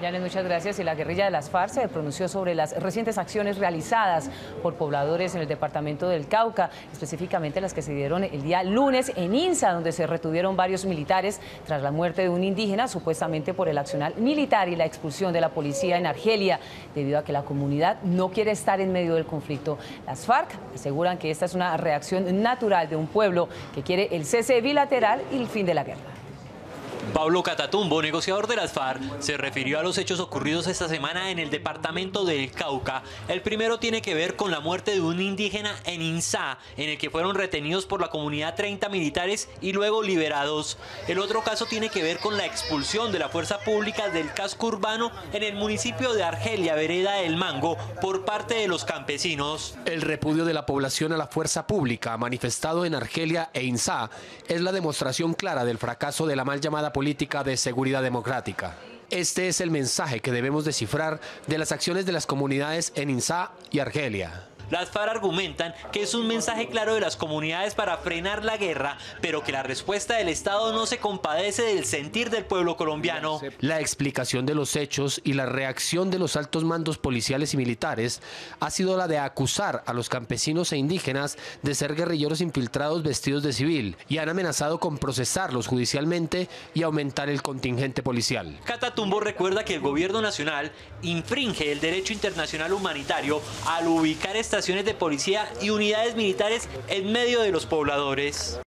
Yanes, muchas gracias. Y la guerrilla de las FARC se pronunció sobre las recientes acciones realizadas por pobladores en el departamento del Cauca, específicamente las que se dieron el día lunes en INSA, donde se retuvieron varios militares tras la muerte de un indígena, supuestamente por el accional militar y la expulsión de la policía en Argelia, debido a que la comunidad no quiere estar en medio del conflicto. Las FARC aseguran que esta es una reacción natural de un pueblo que quiere el cese bilateral y el fin de la guerra. Pablo Catatumbo, negociador de las FARC, se refirió a los hechos ocurridos esta semana en el departamento del Cauca. El primero tiene que ver con la muerte de un indígena en Insá, en el que fueron retenidos por la comunidad 30 militares y luego liberados. El otro caso tiene que ver con la expulsión de la fuerza pública del casco urbano en el municipio de Argelia, Vereda del Mango, por parte de los campesinos. El repudio de la población a la fuerza pública manifestado en Argelia e Insá es la demostración clara del fracaso de la mal llamada política de seguridad democrática. Este es el mensaje que debemos descifrar de las acciones de las comunidades en Insá y Argelia. Las FARC argumentan que es un mensaje claro de las comunidades para frenar la guerra, pero que la respuesta del Estado no se compadece del sentir del pueblo colombiano. La explicación de los hechos y la reacción de los altos mandos policiales y militares ha sido la de acusar a los campesinos e indígenas de ser guerrilleros infiltrados vestidos de civil y han amenazado con procesarlos judicialmente y aumentar el contingente policial. Catatumbo recuerda que el gobierno nacional infringe el derecho internacional humanitario al ubicar de policía y unidades militares en medio de los pobladores.